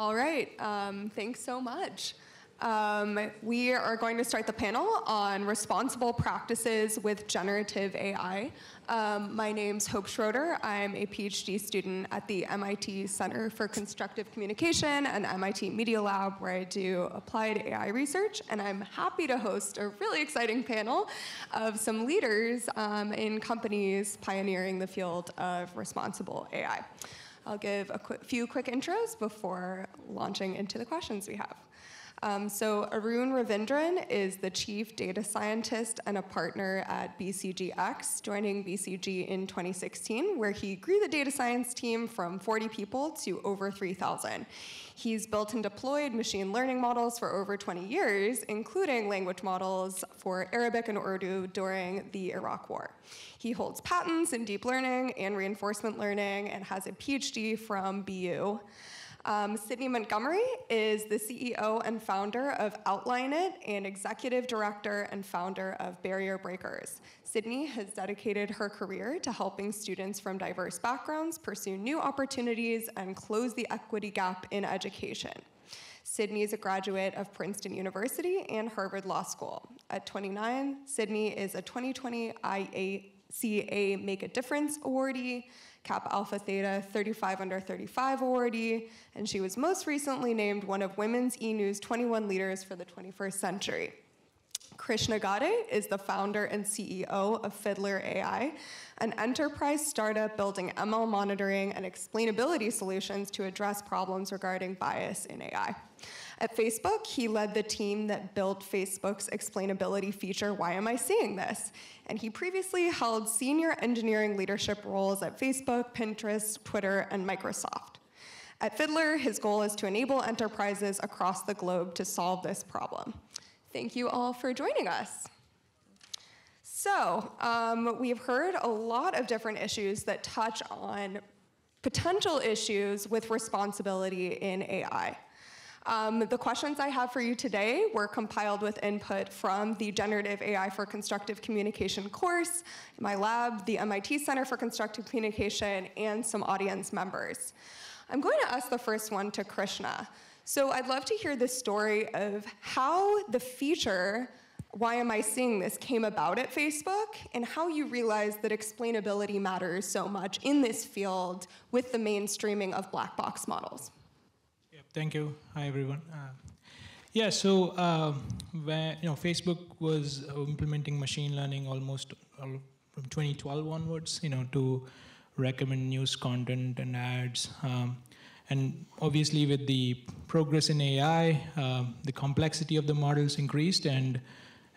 All right, um, thanks so much. Um, we are going to start the panel on responsible practices with generative AI. Um, my name's Hope Schroeder. I'm a PhD student at the MIT Center for Constructive Communication and MIT Media Lab, where I do applied AI research. And I'm happy to host a really exciting panel of some leaders um, in companies pioneering the field of responsible AI. I'll give a qu few quick intros before launching into the questions we have. Um, so Arun Ravindran is the chief data scientist and a partner at BCGX, joining BCG in 2016, where he grew the data science team from 40 people to over 3,000. He's built and deployed machine learning models for over 20 years, including language models for Arabic and Urdu during the Iraq War. He holds patents in deep learning and reinforcement learning and has a PhD from BU. Um, Sydney Montgomery is the CEO and founder of Outline It and executive director and founder of Barrier Breakers. Sydney has dedicated her career to helping students from diverse backgrounds pursue new opportunities and close the equity gap in education. Sydney is a graduate of Princeton University and Harvard Law School. At 29, Sydney is a 2020 IACA Make a Difference awardee Kappa Alpha Theta 35 under 35 awardee, and she was most recently named one of Women's E! News 21 leaders for the 21st century. Krishna Gade is the founder and CEO of Fiddler AI, an enterprise startup building ML monitoring and explainability solutions to address problems regarding bias in AI. At Facebook, he led the team that built Facebook's explainability feature, Why Am I Seeing This? And he previously held senior engineering leadership roles at Facebook, Pinterest, Twitter, and Microsoft. At Fiddler, his goal is to enable enterprises across the globe to solve this problem. Thank you all for joining us. So, um, we've heard a lot of different issues that touch on potential issues with responsibility in AI. Um, the questions I have for you today were compiled with input from the Generative AI for Constructive Communication course, my lab, the MIT Center for Constructive Communication, and some audience members. I'm going to ask the first one to Krishna. So I'd love to hear the story of how the feature why am I seeing this came about at Facebook and how you realized that explainability matters so much in this field with the mainstreaming of black box models. Thank you. Hi, everyone. Uh, yeah, so um, when you know Facebook was implementing machine learning almost from 2012 onwards, you know, to recommend news content and ads. Um, and obviously, with the progress in AI, um, the complexity of the models increased, and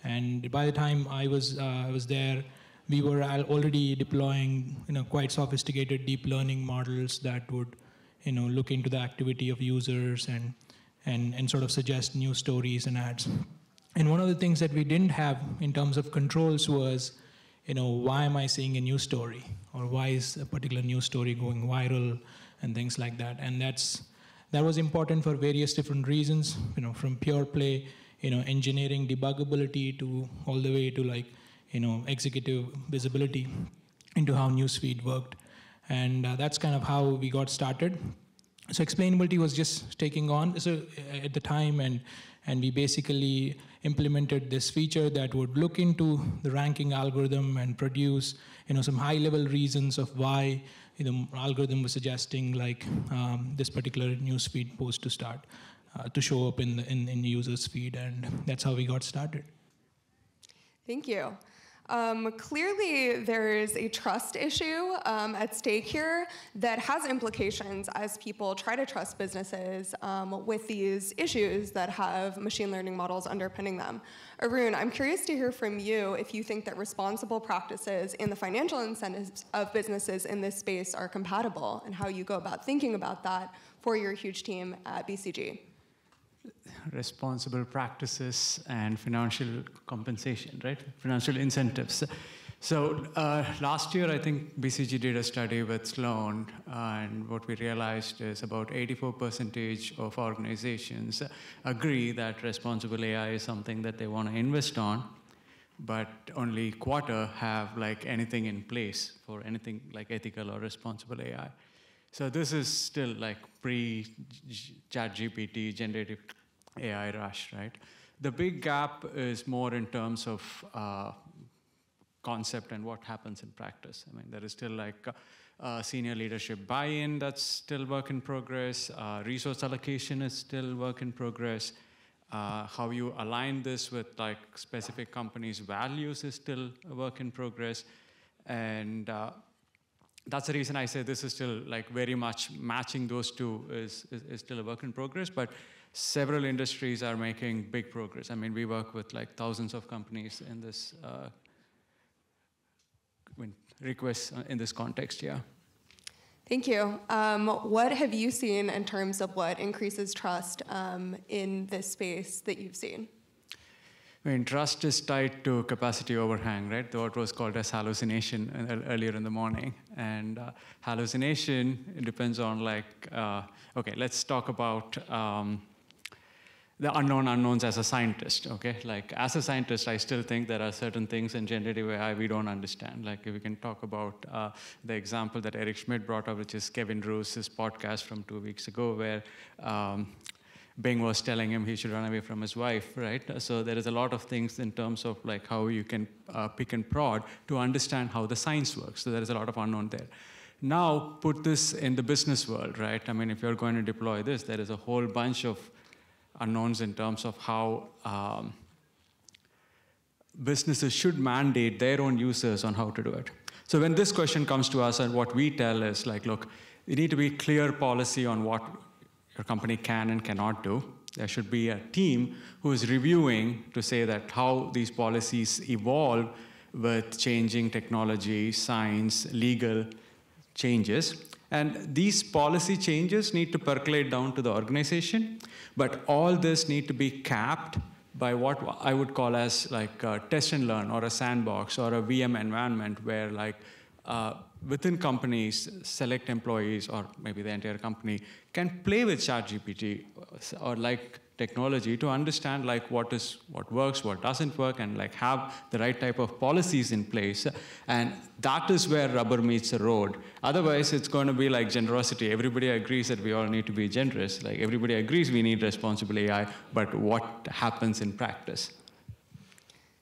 and by the time I was uh, I was there, we were already deploying you know quite sophisticated deep learning models that would you know, look into the activity of users and, and, and sort of suggest new stories and ads. And one of the things that we didn't have in terms of controls was, you know, why am I seeing a new story? Or why is a particular news story going viral and things like that. And that's, that was important for various different reasons, you know, from pure play, you know, engineering debuggability to all the way to like, you know, executive visibility into how newsfeed worked. And uh, that's kind of how we got started. So explainability was just taking on so uh, at the time, and and we basically implemented this feature that would look into the ranking algorithm and produce you know some high level reasons of why the algorithm was suggesting like um, this particular newsfeed post to start uh, to show up in the in, in user's feed, and that's how we got started. Thank you. Um, clearly, there's a trust issue um, at stake here that has implications as people try to trust businesses um, with these issues that have machine learning models underpinning them. Arun, I'm curious to hear from you if you think that responsible practices and the financial incentives of businesses in this space are compatible and how you go about thinking about that for your huge team at BCG responsible practices and financial compensation, right? Financial incentives. So uh, last year, I think BCG did a study with Sloan, and what we realized is about 84% of organizations agree that responsible AI is something that they want to invest on, but only quarter have like anything in place for anything like ethical or responsible AI. So this is still like pre-ChatGPT, generative AI rush, right? The big gap is more in terms of uh, concept and what happens in practice. I mean, there is still like uh, senior leadership buy-in that's still work in progress. Uh, resource allocation is still work in progress. Uh, how you align this with like specific companies' values is still a work in progress. And uh, that's the reason I say this is still like very much matching those two is, is, is, still a work in progress, but several industries are making big progress. I mean, we work with like thousands of companies in this uh, requests in this context, yeah. Thank you. Um, what have you seen in terms of what increases trust um, in this space that you've seen? I mean, trust is tied to capacity overhang, right? What was called as hallucination earlier in the morning. And uh, hallucination depends on like, uh, okay, let's talk about um, the unknown unknowns as a scientist, okay? Like, as a scientist, I still think there are certain things in generative AI we don't understand. Like, if we can talk about uh, the example that Eric Schmidt brought up, which is Kevin Roose's podcast from two weeks ago, where um, Bing was telling him he should run away from his wife, right? So there is a lot of things in terms of like how you can uh, pick and prod to understand how the science works. So there is a lot of unknown there. Now put this in the business world, right? I mean, if you're going to deploy this, there is a whole bunch of unknowns in terms of how um, businesses should mandate their own users on how to do it. So when this question comes to us, and what we tell is like, look, you need to be clear policy on what your company can and cannot do. There should be a team who is reviewing to say that how these policies evolve with changing technology, science, legal changes. And these policy changes need to percolate down to the organization, but all this need to be capped by what I would call as like a test and learn or a sandbox or a VM environment where like uh, within companies, select employees or maybe the entire company can play with ChatGPT uh, or like technology to understand like what is what works, what doesn't work, and like have the right type of policies in place. And that is where rubber meets the road. Otherwise, it's going to be like generosity. Everybody agrees that we all need to be generous. Like everybody agrees we need responsible AI, but what happens in practice?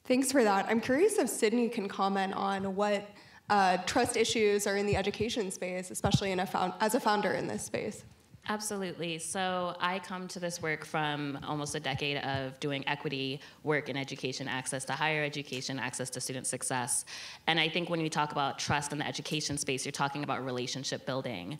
Thanks for that. I'm curious if Sydney can comment on what uh, trust issues are in the education space, especially a as a founder in this space. Absolutely. So I come to this work from almost a decade of doing equity work in education, access to higher education, access to student success. And I think when you talk about trust in the education space, you're talking about relationship building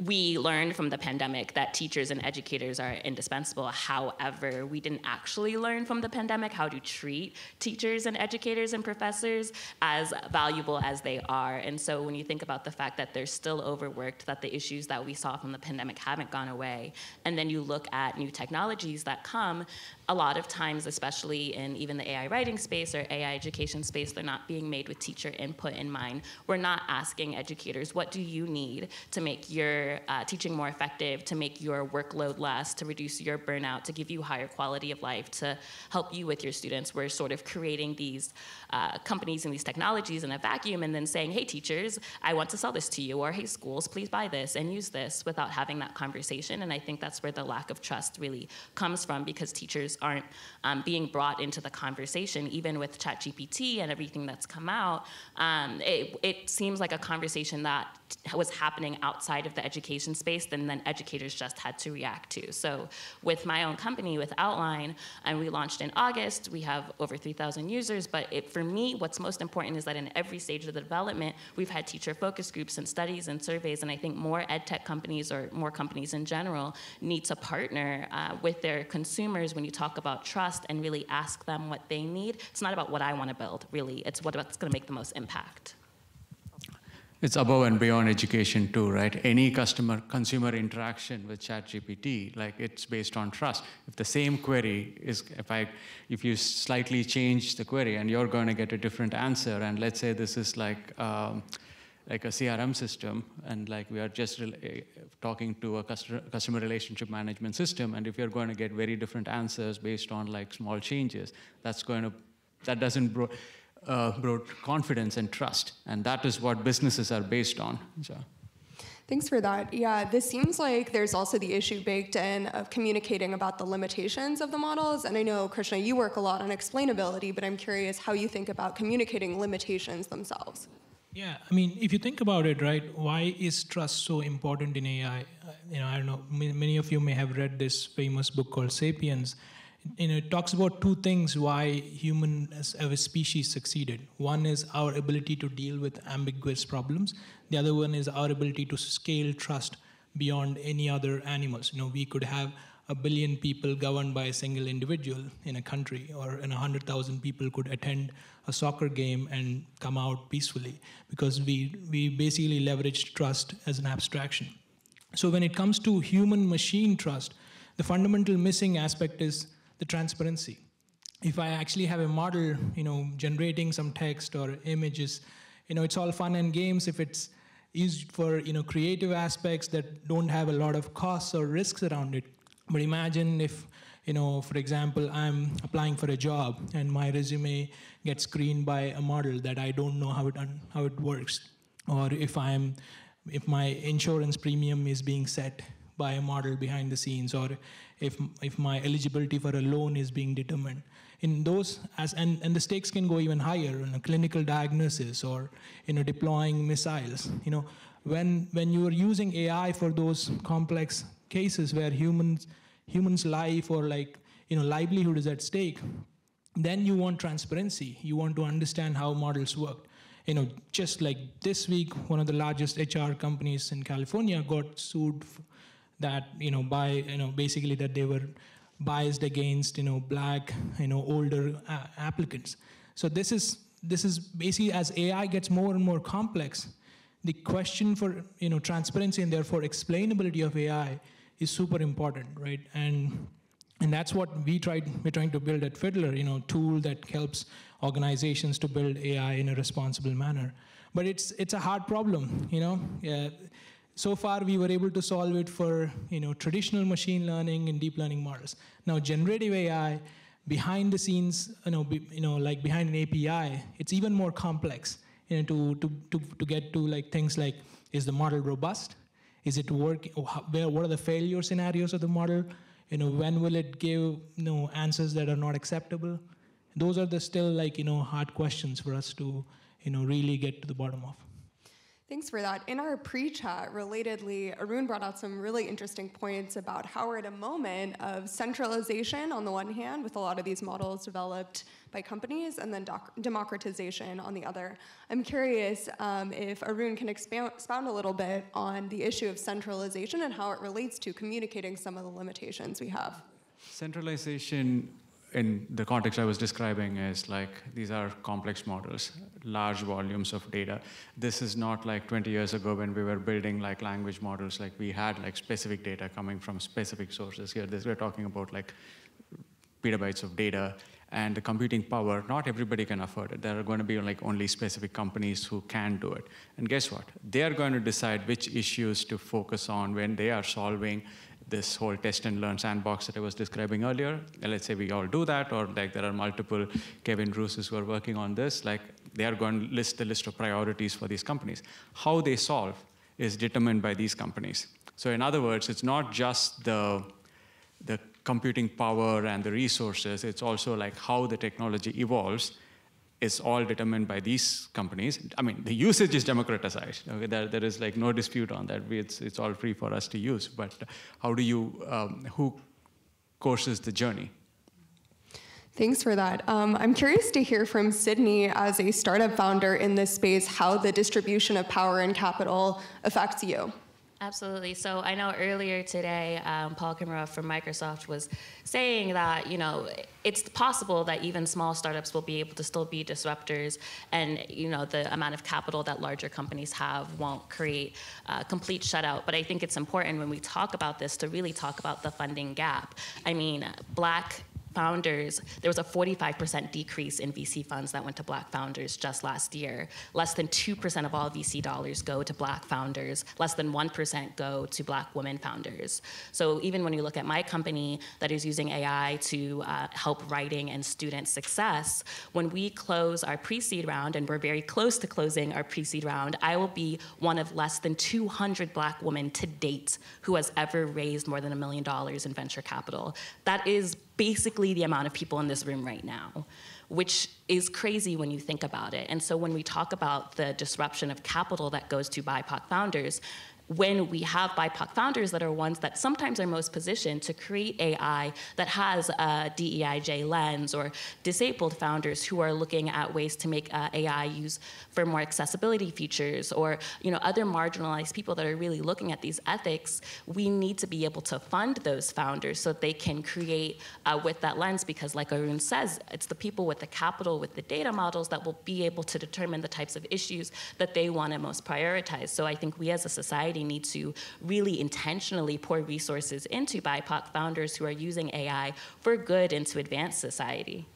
we learned from the pandemic that teachers and educators are indispensable. However, we didn't actually learn from the pandemic how to treat teachers and educators and professors as valuable as they are. And so when you think about the fact that they're still overworked, that the issues that we saw from the pandemic haven't gone away, and then you look at new technologies that come, a lot of times, especially in even the AI writing space or AI education space, they're not being made with teacher input in mind. We're not asking educators, what do you need to make your uh, teaching more effective, to make your workload less, to reduce your burnout, to give you higher quality of life, to help you with your students? We're sort of creating these uh, companies and these technologies in a vacuum and then saying, hey, teachers, I want to sell this to you, or hey, schools, please buy this and use this without having that conversation. And I think that's where the lack of trust really comes from because teachers aren't um, being brought into the conversation, even with ChatGPT and everything that's come out. Um, it, it seems like a conversation that was happening outside of the education space, then then educators just had to react to. So with my own company, with Outline, and we launched in August, we have over 3,000 users. But it, for me, what's most important is that in every stage of the development, we've had teacher focus groups and studies and surveys, and I think more ed tech companies or more companies in general need to partner uh, with their consumers when you talk about trust and really ask them what they need. It's not about what I want to build, really. It's what's going to make the most impact. It's above and beyond education too, right? Any customer consumer interaction with ChatGPT, like it's based on trust. If the same query is, if I, if you slightly change the query and you're going to get a different answer, and let's say this is like. Um, like a CRM system, and like we are just eh, talking to a customer, customer relationship management system, and if you're going to get very different answers based on like small changes, that's going to, that doesn't bro, uh, confidence and trust, and that is what businesses are based on. So. Thanks for that. Yeah, this seems like there's also the issue baked in of communicating about the limitations of the models. And I know, Krishna, you work a lot on explainability, but I'm curious how you think about communicating limitations themselves. Yeah, I mean, if you think about it, right, why is trust so important in AI? You know, I don't know, many of you may have read this famous book called Sapiens. You know, it talks about two things why human as a species succeeded. One is our ability to deal with ambiguous problems. The other one is our ability to scale trust beyond any other animals. You know, we could have a billion people governed by a single individual in a country, or in 100,000 people could attend a soccer game and come out peacefully because we, we basically leveraged trust as an abstraction. So when it comes to human machine trust, the fundamental missing aspect is the transparency. If I actually have a model, you know, generating some text or images, you know, it's all fun and games if it's used for, you know, creative aspects that don't have a lot of costs or risks around it. But imagine if, you know, for example, I'm applying for a job and my resume gets screened by a model that I don't know how it how it works, or if I'm if my insurance premium is being set by a model behind the scenes, or if if my eligibility for a loan is being determined. In those, as and, and the stakes can go even higher in a clinical diagnosis or you know deploying missiles. You know, when when you are using AI for those complex cases where humans humans' life or like you know livelihood is at stake, then you want transparency. You want to understand how models work. You know, just like this week, one of the largest HR companies in California got sued that you know by you know basically that they were biased against you know black you know older uh, applicants. So this is this is basically as AI gets more and more complex, the question for you know transparency and therefore explainability of AI is super important, right? And and that's what we tried we're trying to build at Fiddler, you know, tool that helps organizations to build AI in a responsible manner. But it's it's a hard problem, you know. Yeah, so far we were able to solve it for you know traditional machine learning and deep learning models. Now generative AI behind the scenes, you know, be, you know, like behind an API, it's even more complex. You know, to, to, to, to get to like things like, is the model robust? Is it working? Where, what are the failure scenarios of the model? You know, when will it give you know, answers that are not acceptable? Those are the still like you know hard questions for us to you know really get to the bottom of. Thanks for that. In our pre-chat, relatedly, Arun brought out some really interesting points about how we're at a moment of centralization on the one hand, with a lot of these models developed by companies, and then democratization on the other. I'm curious um, if Arun can expound, expound a little bit on the issue of centralization and how it relates to communicating some of the limitations we have. Centralization in the context I was describing is like these are complex models, large volumes of data. This is not like 20 years ago when we were building like language models, like we had like specific data coming from specific sources. Here, this we're talking about like petabytes of data and the computing power, not everybody can afford it. There are going to be like only specific companies who can do it. And guess what? They are going to decide which issues to focus on when they are solving this whole test and learn sandbox that I was describing earlier. And let's say we all do that, or like there are multiple Kevin Rooses who are working on this, like they are going to list the list of priorities for these companies. How they solve is determined by these companies. So in other words, it's not just the, the computing power and the resources, it's also like how the technology evolves is all determined by these companies. I mean, the usage is democratized. Okay? There, there is like no dispute on that. It's, it's all free for us to use. But how do you, um, who courses the journey? Thanks for that. Um, I'm curious to hear from Sydney as a startup founder in this space how the distribution of power and capital affects you. Absolutely. So I know earlier today, um, Paul Kimura from Microsoft was saying that you know it's possible that even small startups will be able to still be disruptors, and you know the amount of capital that larger companies have won't create a complete shutout. But I think it's important when we talk about this to really talk about the funding gap. I mean, black founders, there was a 45% decrease in VC funds that went to black founders just last year. Less than 2% of all VC dollars go to black founders, less than 1% go to black women founders. So even when you look at my company that is using AI to uh, help writing and student success, when we close our pre seed round, and we're very close to closing our pre seed round, I will be one of less than 200 black women to date who has ever raised more than a million dollars in venture capital. That is basically the amount of people in this room right now, which is crazy when you think about it. And so when we talk about the disruption of capital that goes to BIPOC founders, when we have BIPOC founders that are ones that sometimes are most positioned to create AI that has a DEIJ lens, or disabled founders who are looking at ways to make uh, AI use for more accessibility features, or you know other marginalized people that are really looking at these ethics, we need to be able to fund those founders so that they can create uh, with that lens. Because, like Arun says, it's the people with the capital, with the data models that will be able to determine the types of issues that they want to most prioritize. So I think we as a society society need to really intentionally pour resources into BIPOC founders who are using AI for good and to advance society.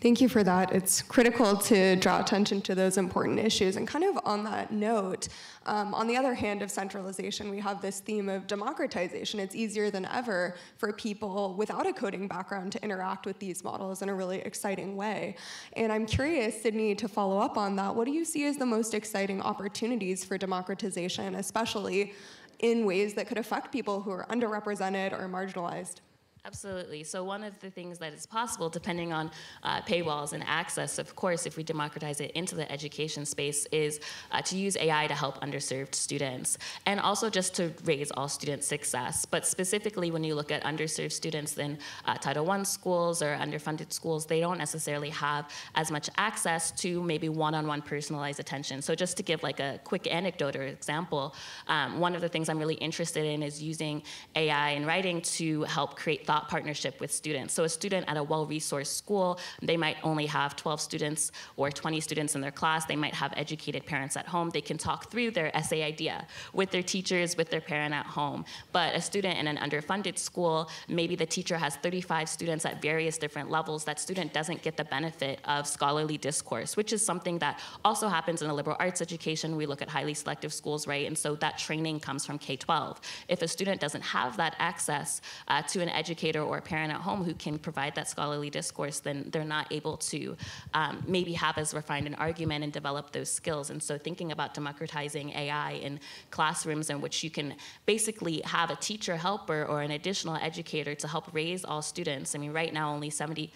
Thank you for that. It's critical to draw attention to those important issues. And kind of on that note, um, on the other hand of centralization, we have this theme of democratization. It's easier than ever for people without a coding background to interact with these models in a really exciting way. And I'm curious, Sydney, to follow up on that. What do you see as the most exciting opportunities for democratization, especially in ways that could affect people who are underrepresented or marginalized? Absolutely. So one of the things that is possible, depending on uh, paywalls and access, of course, if we democratize it into the education space, is uh, to use AI to help underserved students, and also just to raise all student success. But specifically, when you look at underserved students in uh, Title I schools or underfunded schools, they don't necessarily have as much access to maybe one-on-one personalized attention. So just to give like a quick anecdote or example, um, one of the things I'm really interested in is using AI in writing to help create thought partnership with students. So a student at a well-resourced school, they might only have 12 students or 20 students in their class. They might have educated parents at home. They can talk through their essay idea with their teachers, with their parent at home. But a student in an underfunded school, maybe the teacher has 35 students at various different levels. That student doesn't get the benefit of scholarly discourse, which is something that also happens in a liberal arts education. We look at highly selective schools, right? And so that training comes from K-12. If a student doesn't have that access uh, to an educator educator or a parent at home who can provide that scholarly discourse, then they're not able to um, maybe have as refined an argument and develop those skills. And so thinking about democratizing AI in classrooms in which you can basically have a teacher helper or an additional educator to help raise all students. I mean, right now only 73%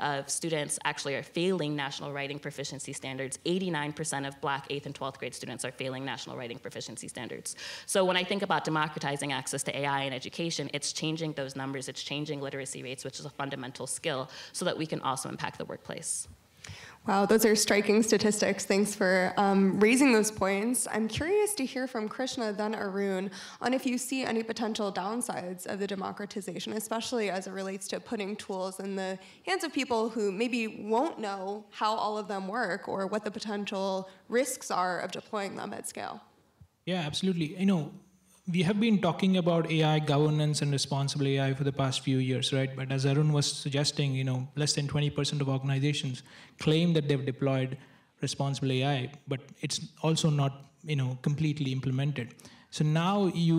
of students actually are failing national writing proficiency standards. 89% of black 8th and 12th grade students are failing national writing proficiency standards. So when I think about democratizing access to AI in education, it's changing those numbers numbers, it's changing literacy rates, which is a fundamental skill, so that we can also impact the workplace. Wow, those are striking statistics. Thanks for um, raising those points. I'm curious to hear from Krishna, then Arun, on if you see any potential downsides of the democratization, especially as it relates to putting tools in the hands of people who maybe won't know how all of them work or what the potential risks are of deploying them at scale. Yeah, absolutely. You know, we have been talking about AI governance and responsible AI for the past few years, right? But as Arun was suggesting, you know, less than 20% of organizations claim that they've deployed responsible AI, but it's also not, you know, completely implemented. So now you,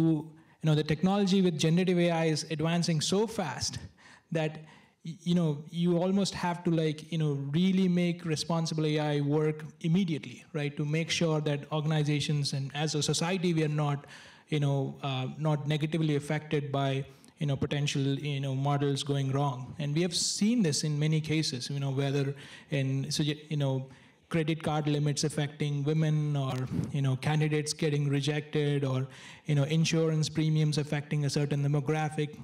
you know, the technology with generative AI is advancing so fast that you know you almost have to like you know really make responsible ai work immediately right to make sure that organizations and as a society we are not you know, uh, not negatively affected by you know potential you know models going wrong. And we have seen this in many cases you know whether in so you know credit card limits affecting women or you know candidates getting rejected or you know insurance premiums affecting a certain demographic.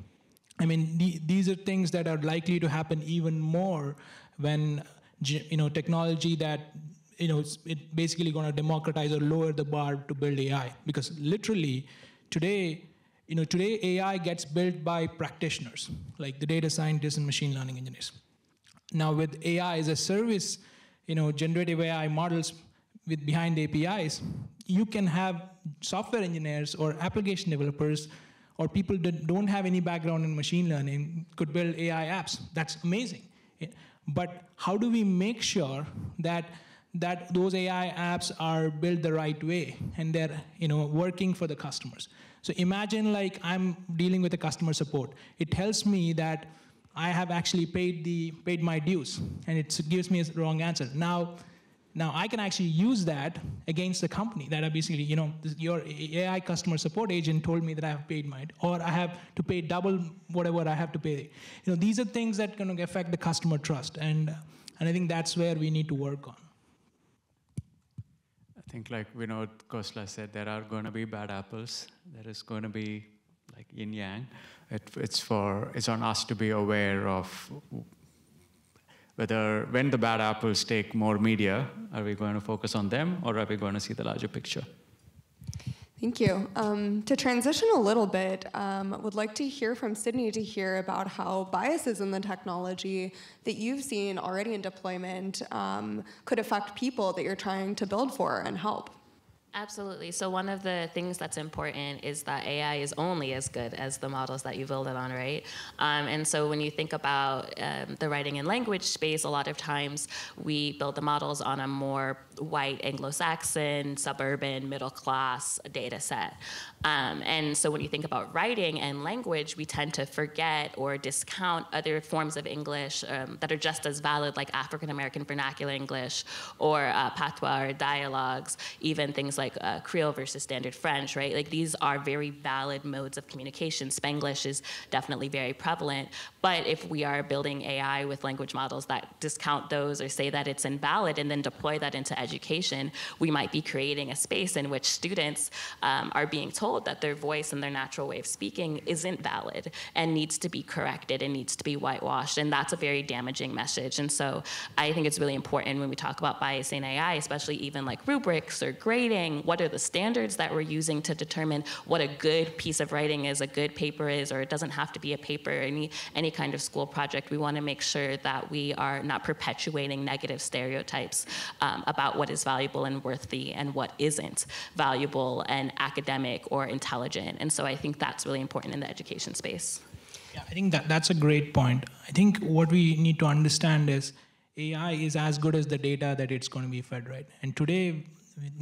I mean the, these are things that are likely to happen even more when you know technology that you know, it's it basically going to democratize or lower the bar to build AI because literally today, you know, today AI gets built by practitioners like the data scientists and machine learning engineers. Now with AI as a service, you know, generative AI models with behind APIs, you can have software engineers or application developers or people that don't have any background in machine learning could build AI apps. That's amazing. But how do we make sure that that those AI apps are built the right way and they're you know working for the customers? So imagine like I'm dealing with a customer support. It tells me that I have actually paid the paid my dues, and it gives me a wrong answer. Now, now I can actually use that against the company that I basically, you know, your AI customer support agent told me that I have paid my, or I have to pay double whatever I have to pay. You know, these are things that can affect the customer trust, and and I think that's where we need to work on. Think, like Vinod Khosla said, there are going to be bad apples. There is going to be like yin yang. It, it's for it's on us to be aware of whether when the bad apples take more media, are we going to focus on them or are we going to see the larger picture? Thank you. Um, to transition a little bit, um, would like to hear from Sydney to hear about how biases in the technology that you've seen already in deployment um, could affect people that you're trying to build for and help. Absolutely. So one of the things that's important is that AI is only as good as the models that you build it on, right? Um, and so when you think about um, the writing and language space, a lot of times we build the models on a more white Anglo-Saxon, suburban, middle class data set. Um, and so when you think about writing and language, we tend to forget or discount other forms of English um, that are just as valid, like African American vernacular English or uh, patois or dialogues, even things like uh, Creole versus Standard French, right? Like these are very valid modes of communication. Spanglish is definitely very prevalent. But if we are building AI with language models that discount those or say that it's invalid and then deploy that into education, we might be creating a space in which students um, are being told that their voice and their natural way of speaking isn't valid and needs to be corrected and needs to be whitewashed. And that's a very damaging message. And so I think it's really important when we talk about bias in AI, especially even like rubrics or grading what are the standards that we're using to determine what a good piece of writing is, a good paper is, or it doesn't have to be a paper, any, any kind of school project. We want to make sure that we are not perpetuating negative stereotypes um, about what is valuable and worthy and what isn't valuable and academic or intelligent. And so I think that's really important in the education space. Yeah, I think that that's a great point. I think what we need to understand is AI is as good as the data that it's going to be fed, right? And today,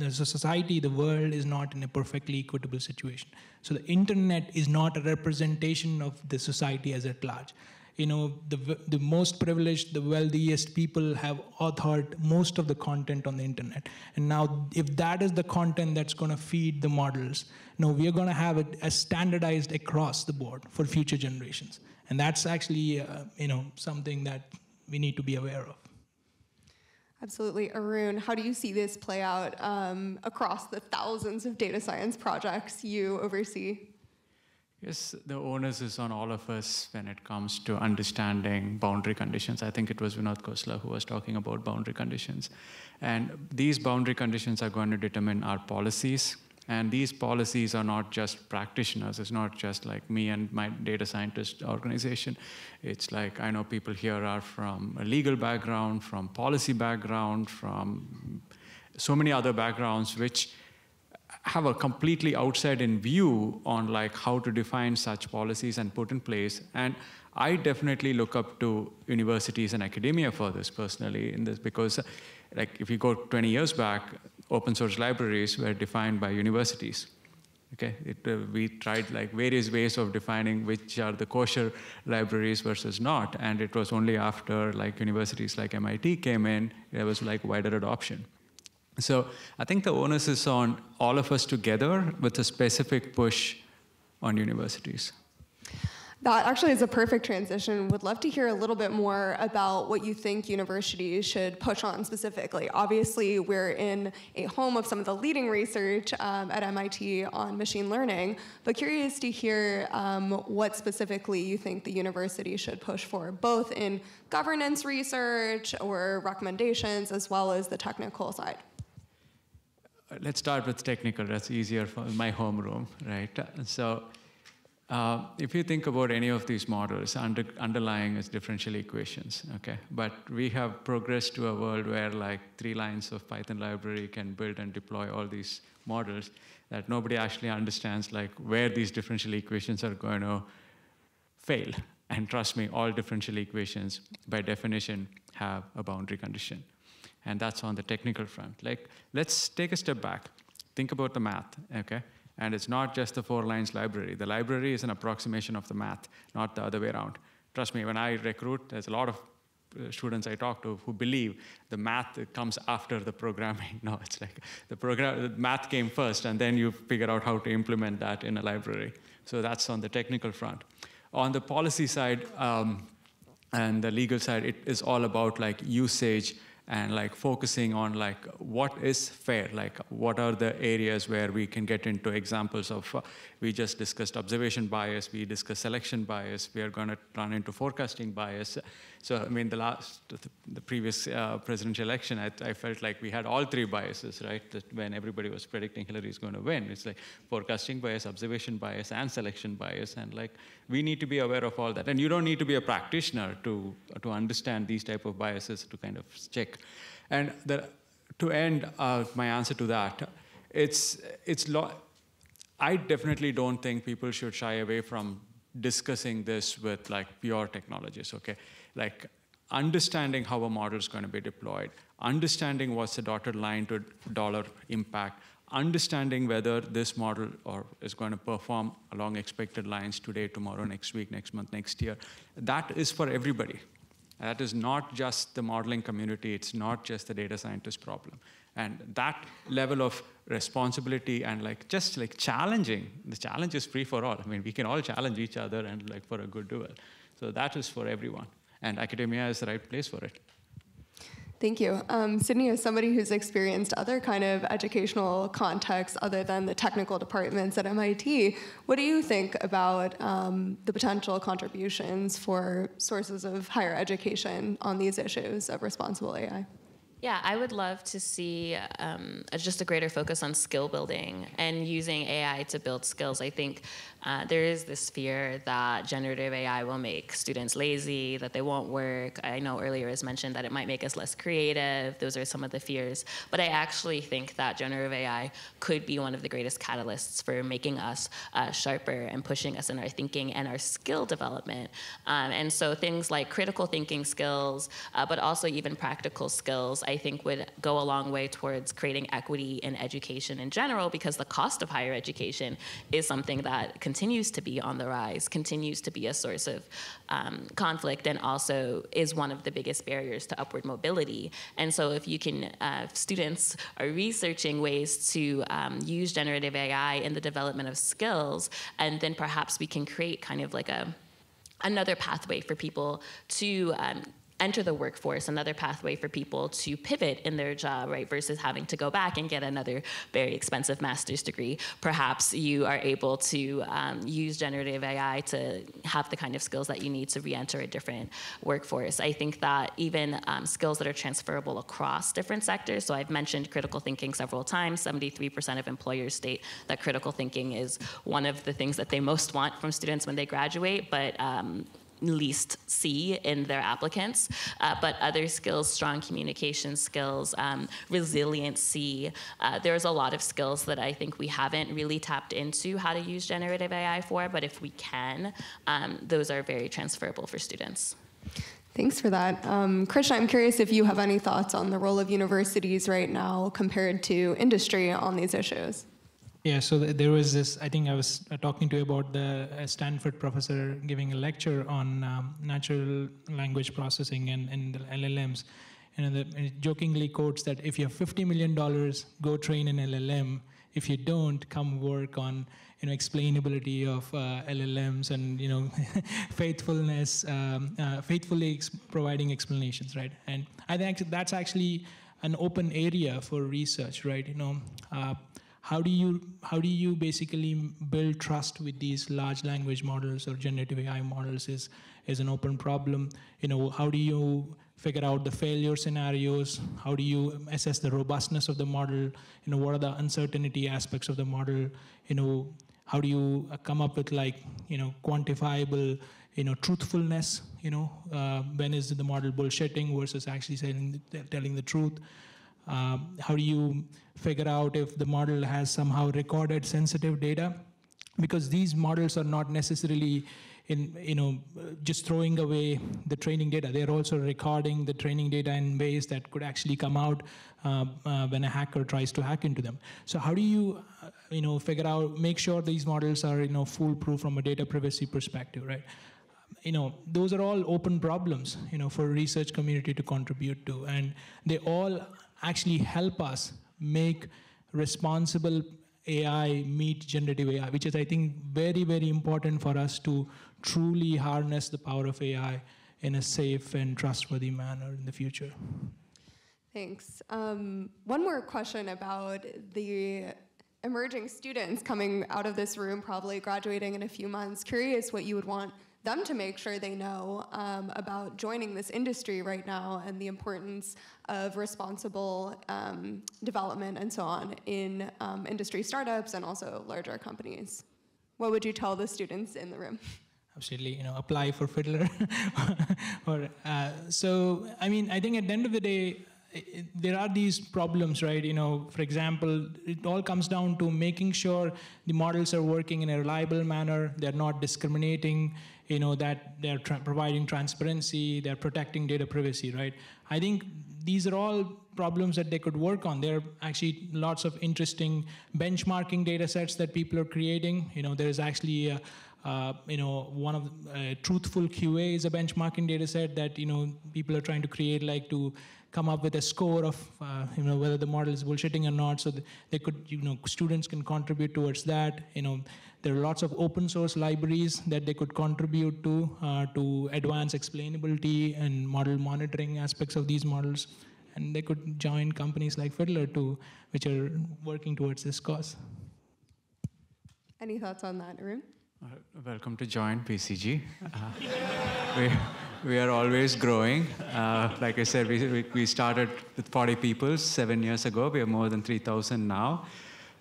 a society, the world is not in a perfectly equitable situation. So the internet is not a representation of the society as at large. You know, the, the most privileged, the wealthiest people have authored most of the content on the internet. And now, if that is the content that's going to feed the models, no, we are going to have it as standardized across the board for future generations. And that's actually, uh, you know, something that we need to be aware of. Absolutely. Arun, how do you see this play out um, across the thousands of data science projects you oversee? Yes, the onus is on all of us when it comes to understanding boundary conditions. I think it was Vinod Khosla who was talking about boundary conditions. And these boundary conditions are going to determine our policies, and these policies are not just practitioners. It's not just like me and my data scientist organization. It's like I know people here are from a legal background, from policy background, from so many other backgrounds, which have a completely outside in view on like how to define such policies and put in place. And I definitely look up to universities and academia for this personally in this because like if you go 20 years back, open source libraries were defined by universities. Okay, it, uh, we tried like various ways of defining which are the kosher libraries versus not, and it was only after like universities like MIT came in, there was like wider adoption. So I think the onus is on all of us together with a specific push on universities. That actually is a perfect transition. Would love to hear a little bit more about what you think universities should push on specifically. Obviously, we're in a home of some of the leading research um, at MIT on machine learning, but curious to hear um, what specifically you think the university should push for, both in governance research or recommendations, as well as the technical side. Let's start with technical. That's easier for my homeroom, right? So uh, if you think about any of these models, under, underlying is differential equations, okay? But we have progressed to a world where like three lines of Python library can build and deploy all these models that nobody actually understands like where these differential equations are going to fail. And trust me, all differential equations by definition have a boundary condition. And that's on the technical front. Like, let's take a step back. Think about the math, okay? And it's not just the four lines library. The library is an approximation of the math, not the other way around. Trust me, when I recruit, there's a lot of uh, students I talk to who believe the math comes after the programming. No, it's like the program, the math came first, and then you figure out how to implement that in a library. So that's on the technical front. On the policy side um, and the legal side, it is all about like usage and like focusing on like what is fair like what are the areas where we can get into examples of uh, we just discussed observation bias we discussed selection bias we are going to run into forecasting bias so i mean the last the previous uh, presidential election I, I, felt like we had all three biases right? That when everybody was predicting hillary is going to win it's like forecasting bias observation bias and selection bias and like we need to be aware of all that. And you don't need to be a practitioner to to understand these type of biases to kind of check. And the, to end uh, my answer to that it's it's lo- I definitely don't think people should shy away from discussing this with like pure technologies, okay? Like understanding how a model is going to be deployed, understanding what's the dotted line to dollar impact, understanding whether this model or is going to perform along expected lines today, tomorrow, next week, next month, next year. That is for everybody. That is not just the modeling community, it's not just the data scientist problem. And that level of responsibility and like just like challenging, the challenge is free for all. I mean, we can all challenge each other and like for a good duel. So that is for everyone. And academia is the right place for it. Thank you. Um, Sydney, as somebody who's experienced other kind of educational contexts other than the technical departments at MIT, what do you think about um, the potential contributions for sources of higher education on these issues of responsible AI? Yeah, I would love to see um, just a greater focus on skill building and using AI to build skills. I think uh, there is this fear that generative AI will make students lazy, that they won't work. I know earlier was mentioned that it might make us less creative. Those are some of the fears. But I actually think that generative AI could be one of the greatest catalysts for making us uh, sharper and pushing us in our thinking and our skill development. Um, and so things like critical thinking skills, uh, but also even practical skills, I think would go a long way towards creating equity in education in general because the cost of higher education is something that continues to be on the rise, continues to be a source of um, conflict, and also is one of the biggest barriers to upward mobility. And so, if you can, uh, students are researching ways to um, use generative AI in the development of skills, and then perhaps we can create kind of like a another pathway for people to um, enter the workforce, another pathway for people to pivot in their job, right, versus having to go back and get another very expensive master's degree. Perhaps you are able to um, use generative AI to have the kind of skills that you need to re-enter a different workforce. I think that even um, skills that are transferable across different sectors, so I've mentioned critical thinking several times, 73% of employers state that critical thinking is one of the things that they most want from students when they graduate, but um, least see in their applicants, uh, but other skills, strong communication skills, um, resiliency. Uh, there's a lot of skills that I think we haven't really tapped into how to use generative AI for, but if we can, um, those are very transferable for students. Thanks for that. Um, Krishna, I'm curious if you have any thoughts on the role of universities right now compared to industry on these issues. Yeah, so there was this, I think I was uh, talking to you about the Stanford professor giving a lecture on um, natural language processing and, and the LLMs. And, the, and jokingly quotes that if you have $50 million, go train an LLM. If you don't, come work on you know, explainability of uh, LLMs and you know, faithfulness, um, uh, faithfully ex providing explanations, right? And I think that's actually an open area for research, right? You know, uh, how do you how do you basically build trust with these large language models or generative AI models is is an open problem. You know, how do you figure out the failure scenarios? How do you assess the robustness of the model? You know, what are the uncertainty aspects of the model? You know, how do you come up with like you know quantifiable you know truthfulness you know uh, when is the model bullshitting versus actually saying telling the truth um, how do you figure out if the model has somehow recorded sensitive data? Because these models are not necessarily in you know just throwing away the training data. They're also recording the training data in ways that could actually come out uh, uh, when a hacker tries to hack into them. So how do you uh, you know figure out make sure these models are you know foolproof from a data privacy perspective right? You know those are all open problems you know for research community to contribute to. And they all actually help us make responsible AI meet generative AI, which is, I think, very, very important for us to truly harness the power of AI in a safe and trustworthy manner in the future. Thanks. Um, one more question about the emerging students coming out of this room, probably graduating in a few months. Curious what you would want them to make sure they know um, about joining this industry right now and the importance of responsible um, development and so on in um, industry startups and also larger companies. What would you tell the students in the room? Absolutely, you know, apply for Fiddler. or, uh, so, I mean, I think at the end of the day, there are these problems, right? You know, for example, it all comes down to making sure the models are working in a reliable manner. They're not discriminating you know, that they're tra providing transparency, they're protecting data privacy, right? I think these are all problems that they could work on. There are actually lots of interesting benchmarking data sets that people are creating. You know, there is actually a, uh, you know, one of uh, TruthfulQA is a benchmarking data set that you know people are trying to create, like to come up with a score of uh, you know whether the model is bullshitting or not. So they could you know students can contribute towards that. You know, there are lots of open source libraries that they could contribute to uh, to advance explainability and model monitoring aspects of these models. And they could join companies like Fiddler too, which are working towards this cause. Any thoughts on that, Arun? Uh, welcome to join BCG. Uh, we, we are always growing. Uh, like I said, we, we started with 40 people seven years ago. We have more than 3,000 now.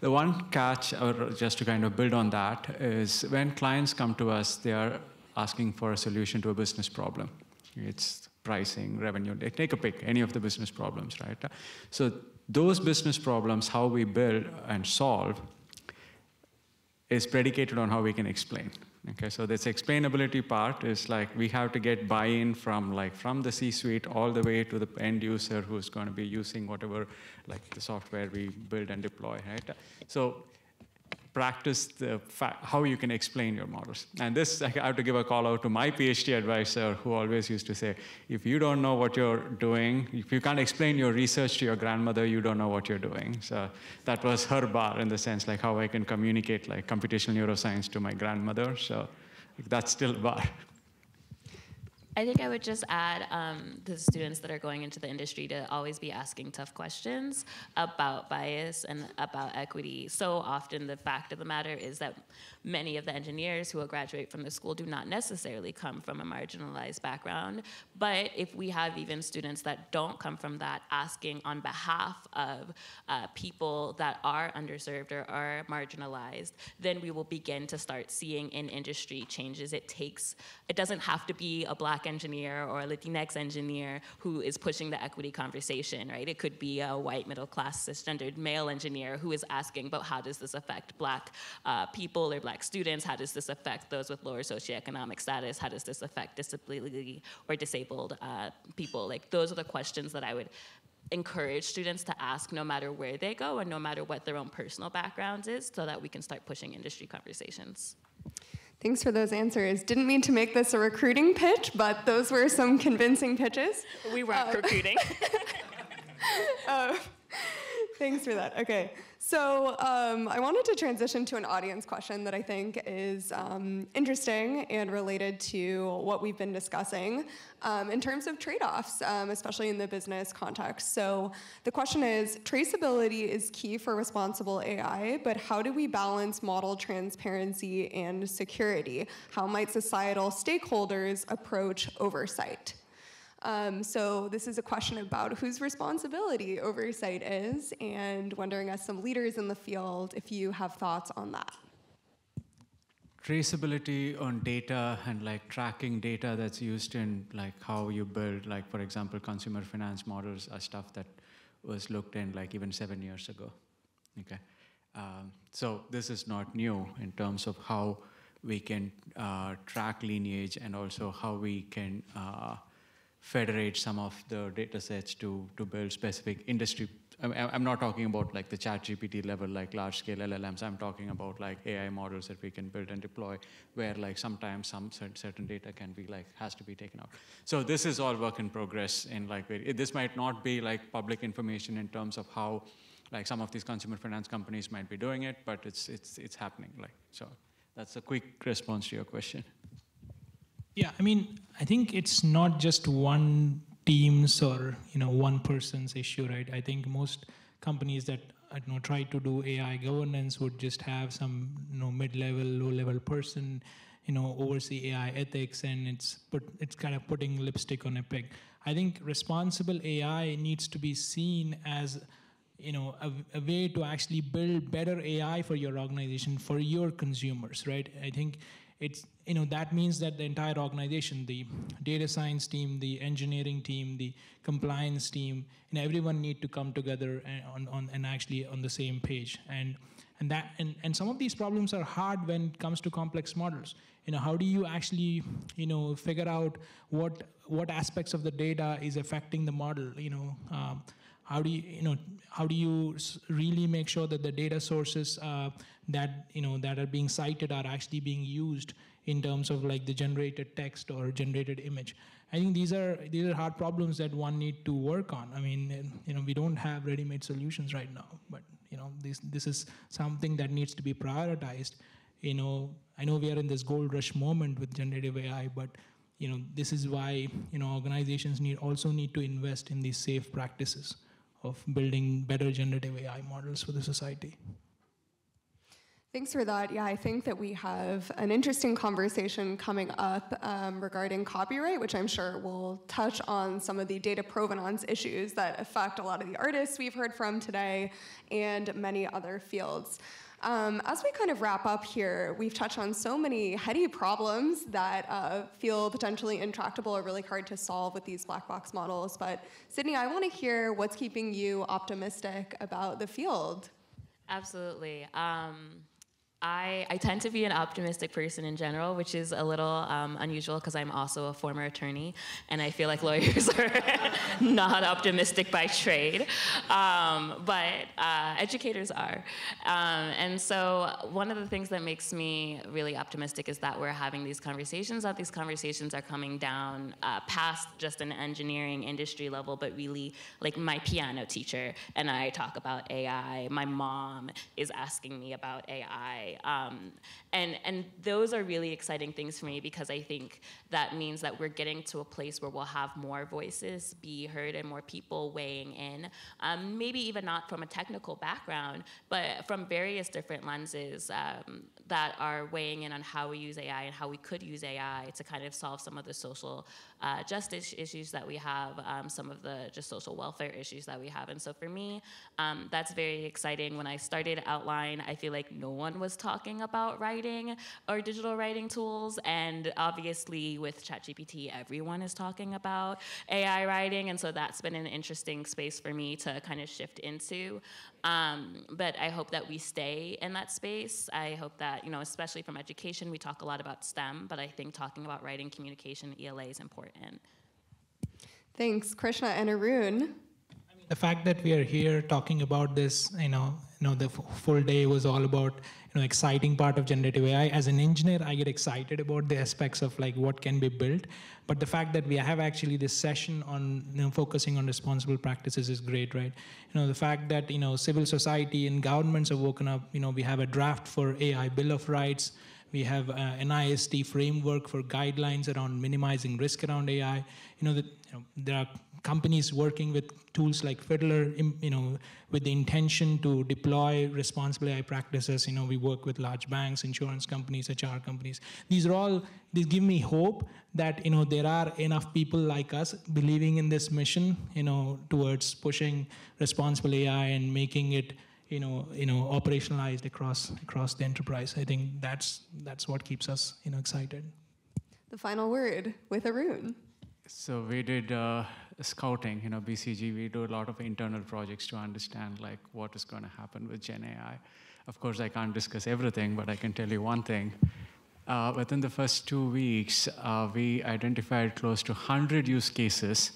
The one catch, or just to kind of build on that, is when clients come to us, they are asking for a solution to a business problem. It's pricing, revenue, take a pick, any of the business problems, right? So those business problems, how we build and solve, is predicated on how we can explain. Okay, so this explainability part is like we have to get buy-in from like from the C-suite all the way to the end user who's going to be using whatever like the software we build and deploy, right? So practice the how you can explain your models. And this, I have to give a call out to my PhD advisor who always used to say, if you don't know what you're doing, if you can't explain your research to your grandmother, you don't know what you're doing. So that was her bar in the sense like how I can communicate like computational neuroscience to my grandmother. So that's still a bar. I think I would just add um, the students that are going into the industry to always be asking tough questions about bias and about equity. So often, the fact of the matter is that many of the engineers who will graduate from the school do not necessarily come from a marginalized background. But if we have even students that don't come from that asking on behalf of uh, people that are underserved or are marginalized, then we will begin to start seeing in industry changes. It takes, it doesn't have to be a black engineer or a Latinx engineer who is pushing the equity conversation, right? It could be a white middle class cisgendered male engineer who is asking about how does this affect black uh, people or black students? How does this affect those with lower socioeconomic status? How does this affect disability or disabled uh, people? Like those are the questions that I would encourage students to ask no matter where they go and no matter what their own personal background is so that we can start pushing industry conversations. Thanks for those answers. Didn't mean to make this a recruiting pitch, but those were some convincing pitches. We weren't uh, recruiting. uh, thanks for that. Okay. So um, I wanted to transition to an audience question that I think is um, interesting and related to what we've been discussing um, in terms of trade-offs, um, especially in the business context. So the question is, traceability is key for responsible AI, but how do we balance model transparency and security? How might societal stakeholders approach oversight? Um, so this is a question about whose responsibility oversight is and wondering as some leaders in the field if you have thoughts on that. traceability on data and like tracking data that's used in like how you build, like for example, consumer finance models are stuff that was looked in like even seven years ago. Okay, um, so this is not new in terms of how we can uh, track lineage and also how we can uh, federate some of the data sets to, to build specific industry I'm not talking about like the ChatGPT level, like large scale LLMs. I'm talking about like AI models that we can build and deploy where like sometimes some certain data can be like, has to be taken out. So this is all work in progress in like, this might not be like public information in terms of how like some of these consumer finance companies might be doing it, but it's, it's, it's happening. Like, so that's a quick response to your question. Yeah, I mean, I think it's not just one teams or you know one person's issue, right? I think most companies that I know try to do AI governance would just have some you know mid-level, low-level person, you know, oversee AI ethics, and it's put it's kind of putting lipstick on a pig. I think responsible AI needs to be seen as you know a, a, way to actually build better AI for your organization for your consumers, right? I think it's you know that means that the entire organization the data science team the engineering team the compliance team, and everyone need to come together and on, on and actually on the same page. And and that and, and some of these problems are hard when it comes to complex models. You know how do you actually you know figure out what what aspects of the data is affecting the model? You know um, how do you you know how do you really make sure that the data sources uh, that you know that are being cited are actually being used in terms of like the generated text or generated image. I think these are these are hard problems that one need to work on. I mean you know we don't have ready-made solutions right now but you know this this is something that needs to be prioritized. You know i know we are in this gold rush moment with generative ai but you know this is why you know organizations need also need to invest in these safe practices of building better generative ai models for the society Thanks for that. Yeah, I think that we have an interesting conversation coming up um, regarding copyright, which I'm sure will touch on some of the data provenance issues that affect a lot of the artists we've heard from today and many other fields. Um, as we kind of wrap up here, we've touched on so many heady problems that uh, feel potentially intractable or really hard to solve with these black box models. But Sydney, I want to hear what's keeping you optimistic about the field. Absolutely. Um, I, I tend to be an optimistic person in general, which is a little um, unusual because I'm also a former attorney, and I feel like lawyers are not optimistic by trade, um, but uh, educators are. Um, and so, one of the things that makes me really optimistic is that we're having these conversations, that these conversations are coming down uh, past just an engineering industry level, but really like my piano teacher and I talk about AI, my mom is asking me about AI. Um, and, and those are really exciting things for me because I think that means that we're getting to a place where we'll have more voices be heard and more people weighing in. Um, maybe even not from a technical background, but from various different lenses um, that are weighing in on how we use AI and how we could use AI to kind of solve some of the social uh, justice issues that we have, um, some of the just social welfare issues that we have. And so for me, um, that's very exciting. When I started Outline, I feel like no one was talking about writing or digital writing tools. And obviously with ChatGPT, everyone is talking about AI writing. And so that's been an interesting space for me to kind of shift into. Um, but I hope that we stay in that space. I hope that, you know, especially from education, we talk a lot about STEM, but I think talking about writing, communication, ELA is important. Thanks, Krishna and Arun. The fact that we are here talking about this, you know, you know, the full day was all about you know exciting part of generative AI. As an engineer, I get excited about the aspects of like what can be built. But the fact that we have actually this session on you know, focusing on responsible practices is great, right? You know, the fact that you know civil society and governments have woken up. You know, we have a draft for AI Bill of Rights. We have uh, an NIST framework for guidelines around minimizing risk around AI. You know, that you know, there are companies working with tools like Fiddler, you know, with the intention to deploy responsible AI practices. You know, we work with large banks, insurance companies, HR companies. These are all, these give me hope that, you know, there are enough people like us believing in this mission, you know, towards pushing responsible AI and making it you know, you know, operationalized across across the enterprise. I think that's that's what keeps us, you know, excited. The final word with Arun. So we did uh, scouting, you know, BCG. We do a lot of internal projects to understand like what is going to happen with Gen AI. Of course, I can't discuss everything, but I can tell you one thing. Uh, within the first two weeks, uh, we identified close to 100 use cases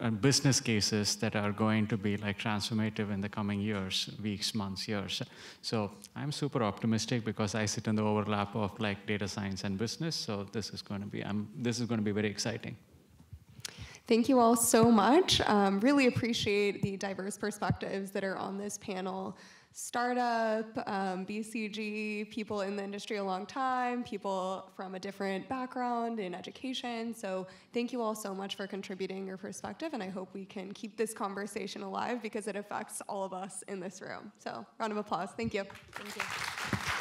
uh, business cases that are going to be like transformative in the coming years, weeks, months, years. So I'm super optimistic because I sit in the overlap of like data science and business. So this is going to be, I'm, this is going to be very exciting. Thank you all so much. Um, really appreciate the diverse perspectives that are on this panel startup, um, BCG, people in the industry a long time, people from a different background in education. So thank you all so much for contributing your perspective, and I hope we can keep this conversation alive because it affects all of us in this room. So round of applause. Thank you. Thank you.